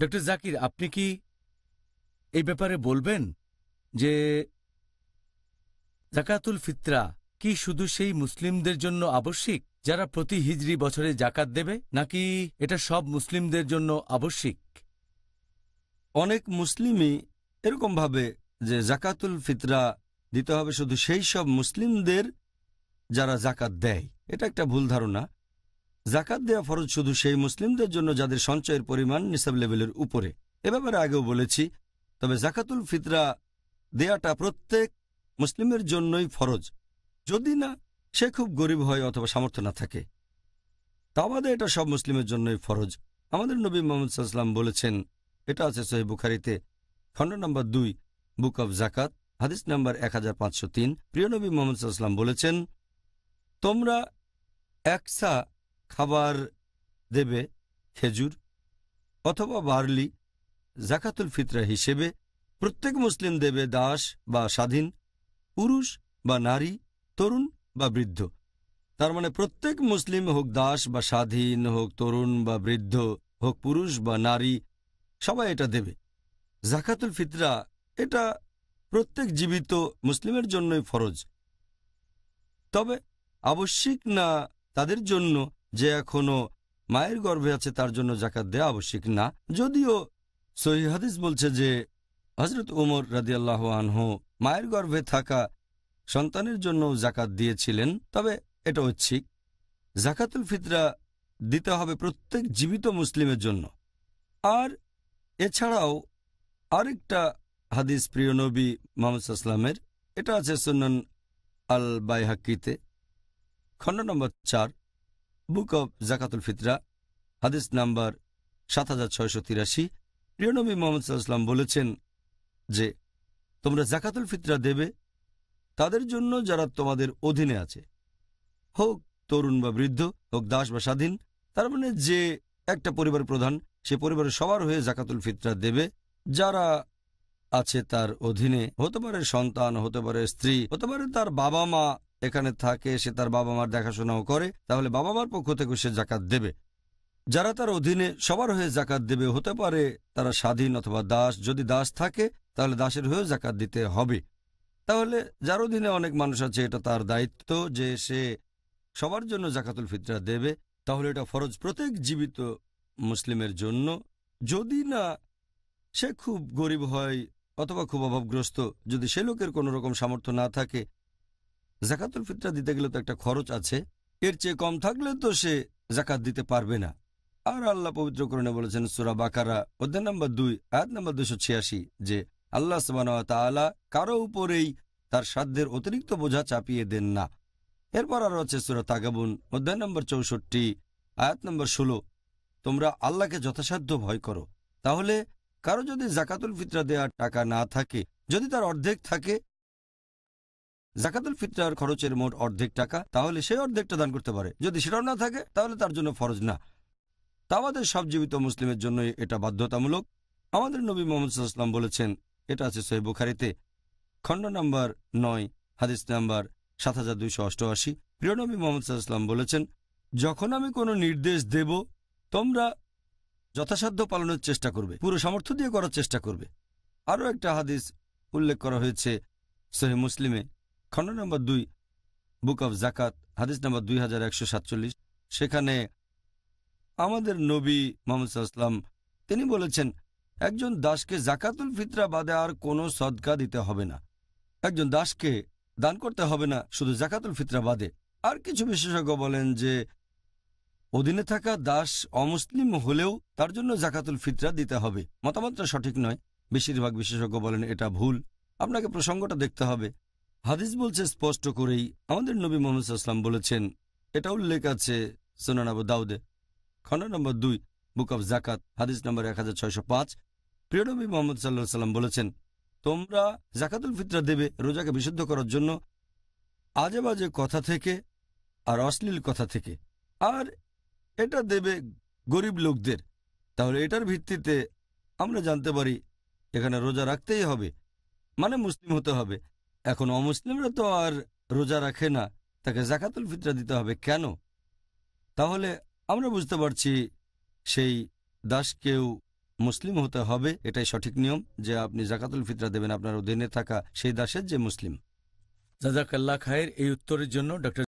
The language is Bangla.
ডক্টর জাকির আপনি কি এই ব্যাপারে বলবেন যে জাকাতুল ফিতরা কি শুধু সেই মুসলিমদের জন্য আবশ্যিক, যারা প্রতি হিজড়ি বছরে জাকাত দেবে, নাকি এটা সব মুসলিমদের জন্য আবশ্যিক? অনেক মুসলিমই এরকম ভাবে যে জাকাতুল ফিতরা দিতে হবে শুধু সেই সব মুসলিমদের যারা জাকাত দেয়। এটা একটা ভুল ধারণা। জাকাত দেওয়া ফরজ শুধু সেই মুসলিমদের জন্য যাদের সঞ্চয়ের পরিমাণ নিসাব লেভেলের উপরে। এ ব্যাপারে আগেও বলেছি, তবে জাকাতুল ফিতরা দেয়াটা প্রত্যেক মুসলিমের জন্যই ফরজ। যদি না, সে খুব গরিব হয় অথবা সামর্থ্য না থাকে। তা বাদে এটা সব মুসলিমের জন্যই ফরজ। আমাদের নবী মোহাম্মদ সাল্লাম বলেছেন, এটা আছে সহি বুখারিতে, খণ্ড নম্বর দুই, বুক অব জাকাত, হাদিস নম্বর এক হাজার পাঁচশো তিন। প্রিয় নবী মোহাম্মদ সাল্লাম বলেছেন, তোমরা একসা খাবার দেবে খেজুর অথবা বার্লি জাকাতুল ফিতরা হিসেবে প্রত্যেক মুসলিম দেবে দাস বা স্বাধীন, পুরুষ বা নারী, তরুণ বা বৃদ্ধ। তার মানে প্রত্যেক মুসলিম হোক দাস বা স্বাধীন হোক তরুণ বা বৃদ্ধ হোক পুরুষ বা নারী, সবাই এটা দেবে। জাকাতুল ফিতরা এটা প্রত্যেক জীবিত মুসলিমের জন্যই ফরজ। তবে আবশ্যিক না তাদের জন্য যে এখনও মায়ের গর্ভে আছে, তার জন্য জাকাত দেওয়া আবশ্যিক না। যদিও সহি হাদিস বলছে যে হজরত উমর রাদিয়াল্লাহ আনহু মায়ের গর্ভে থাকা সন্তানের জন্য জাকাত দিয়েছিলেন, তবে এটা ঐচ্ছিক। জাকাতুল ফিতরা দিতে হবে প্রত্যেক জীবিত মুসলিমের জন্য। আর এছাড়াও আরেকটা হাদিস প্রিয় নবী মোহাম্মদ সাল্লামের এটা আছে সুনন আল বাইহাক্কিতে খণ্ড নম্বর চার। বুক অব জাকাতুল ফিতরা হাদিস নাম্বার সাত হাজার ছয়শো তিরাশি। প্রিয় নবী মোহাম্মদ সাল্লাম বলেছেন যে, তোমরা জাকাতুল ফিতরা দেবে, তাদের জন্য যারা তোমাদের অধীনে আছে। হোক তরুণ বা বৃদ্ধ, হোক দাস বা স্বাধীন, তার মানে যে একটা পরিবার প্রধান, সে পরিবারের সবার হয়ে জাকাতুল ফিতরা দেবে। যারা আছে তার অধীনে, হতে পারে সন্তান, হতে পারে স্ত্রী, হতে পারে তার বাবা মা এখানে থাকে, সে তার বাবা মার দেখাশোনাও করে, তাহলে বাবা মার পক্ষ থেকে সে জাকাত দেবে। যারা তার অধীনে সবার হয়ে জাকাত দেবে, হতে পারে তারা স্বাধীন অথবা দাস, যদি দাস থাকে, তাহলে দাসের হয়েও জাকাত দিতে হবে। তাহলে যার অধীনে অনেক মানুষ আছে, এটা তার দায়িত্ব যে সে সবার জন্য জাকাতুল ফিতরা দেবে, তাহলে এটা ফরজ প্রত্যেক জীবিত মুসলিমের জন্য। যদি না সে খুব গরিব হয় অথবা খুব অভাবগ্রস্ত, যদি সে লোকের কোনো রকম সামর্থ্য না থাকে জাকাতুল ফিতরা দিতে গেলে তো একটা খরচ আছে। এর চেয়ে কম থাকলে তো সে জাকাত দিতে পারবে না। আর আল্লাহ পবিত্রকরণে বলেছেন, সুরা বাকারা, অধ্যায় নম্বর দুই, আয়াত নম্বর দুশো ছিয়াশি, যে আল্লাহ তাআলা কারও উপরেই তার সাধ্যের অতিরিক্ত বোঝা চাপিয়ে দেন না। এরপর আরও আছে সুরা তাগাবুন, অধ্যায় নম্বর চৌষট্টি, আয়াত নম্বর ষোলো, তোমরা আল্লাহকে যথাসাধ্য ভয় করো। তাহলে কারও যদি জাকাতুল ফিতরা দেওয়ার টাকা না থাকে, যদি তার অর্ধেক থাকে জাকাতুল ফিতরার খরচের মোট অর্ধেক টাকা, তাহলে সেই অর্ধেকটা দান করতে পারে। যদি সেটাও না থাকে, তাহলে তার জন্য ফরজ না। তা আমাদের সব জীবিত মুসলিমের জন্য এটা বাধ্যতামূলক। আমাদের নবী মোহাম্মদ সাল্লাম বলেছেন, এটা আছে সহি বুখারিতে, খণ্ড নম্বর নয়, হাদিস নাম্বার সাত হাজার দুইশো অষ্টআশি। প্রিয়নবী মোহাম্মদ সাল্লাম বলেছেন, যখন আমি কোনো নির্দেশ দেব, তোমরা যথাসাধ্য পালনের চেষ্টা করবে, পুরো সামর্থ্য দিয়ে করার চেষ্টা করবে। আরও একটা হাদিস উল্লেখ করা হয়েছে সহি মুসলিমে। খণ্ড নম্বর দুই বুক অব জাকাত হাদিস নম্বর দুই হাজার একশো সাতচল্লিশ। সেখানে আমাদের নবী মোহাম্মদ সাল্লাম তিনি বলেছেন, একজন দাসকে জাকাতুল ফিতরা বাদে আর কোনো সদকা দিতে হবে না। একজন দাসকে দান করতে হবে না, শুধু জাকাতুল ফিতরা বাদে। আর কিছু বিশেষজ্ঞ বলেন যে, অধীনে থাকা দাস অমুসলিম হলেও তার জন্য জাকাতুল ফিতরা দিতে হবে। মতামতটা সঠিক নয়। বেশিরভাগ বিশেষজ্ঞ বলেন, এটা ভুল। আপনাকে প্রসঙ্গটা দেখতে হবে। হাদিস বলছে, স্পষ্ট করেই আমাদের নবী মোহাম্মদ আসলাম বলেছেন এটা উল্লেখ আছে সোনান আবু দাউদে। খণ্ড নম্বর দুই, বুক অব জাকাত হাদিস নম্বর এক হাজার ছয়শো পাঁচ। প্রিয় নবী মোহাম্মদ সাল্লাহ সাল্লাম বলেছেন, তোমরা জাকাতুল ফিতরা দেবে রোজাকে বিশুদ্ধ করার জন্য আজে বাজে কথা থেকে আর অশ্লীল কথা থেকে। আর এটা দেবে গরিব লোকদের। তাহলে এটার ভিত্তিতে আমরা জানতে পারি, এখানে রোজা রাখতেই হবে মানে মুসলিম হতে হবে। এখন অমুসলিমরা তো আর রোজা রাখে না, তাকে জাকাতুল ফিতরা দিতে হবে কেন? তাহলে আমরা বুঝতে পারছি সেই দাসকেও মুসলিম হতে হবে, এটাই সঠিক নিয়ম, যে আপনি জাকাতুল ফিতরা দেবেন আপনার অধীনে থাকা সেই দাসের যে মুসলিম। জাজাকাল্লা খায়ের এই উত্তরের জন্য ডক্টর